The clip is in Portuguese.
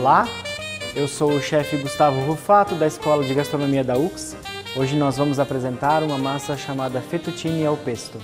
Olá, eu sou o chefe Gustavo Rufato da Escola de Gastronomia da UX. Hoje nós vamos apresentar uma massa chamada fettuccine ao pesto.